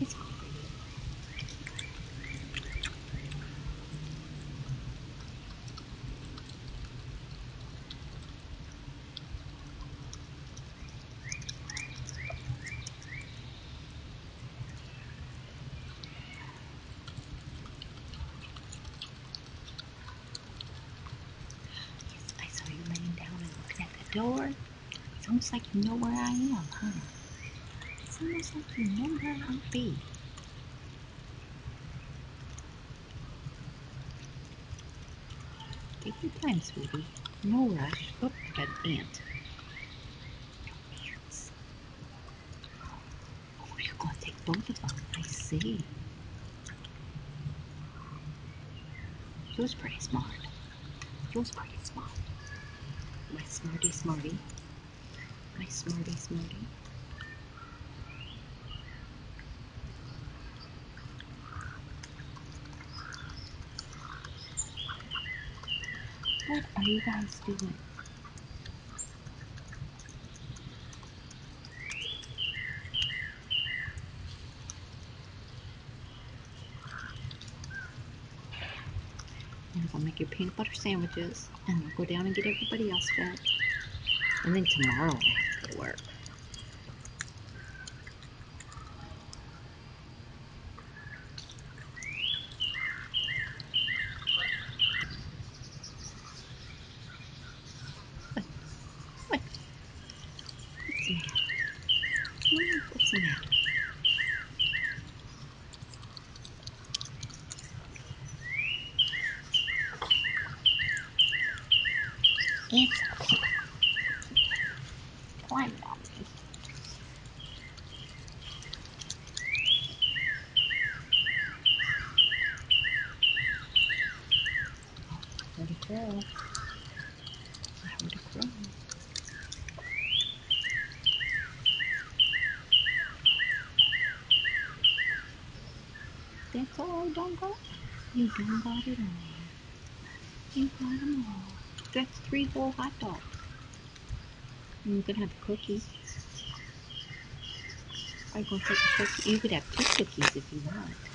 It's I saw you laying down and looking at the door. It's almost like you know where I am, huh? It's almost like you know where I'll. Take your time, sweetie. No rush. Oh, I got an ant. Ants. Oh, you're going to take both of them. I see. He was pretty smart. He was pretty smart. My smarty smarty. My smarty smarty. What are you guys doing? I'm gonna make your peanut butter sandwiches and I'll go down and get everybody else fed. And then tomorrow I have to go to work. What? What? What's the matter? Matter? It's okay. Climb it on me. I heard a crow. I heard a crow. That's all I done got. You done got it all. You got 'em all. That's three whole hot dogs. You can have a cookie. I'm gonna take a cookie. You could have two cookies if you want.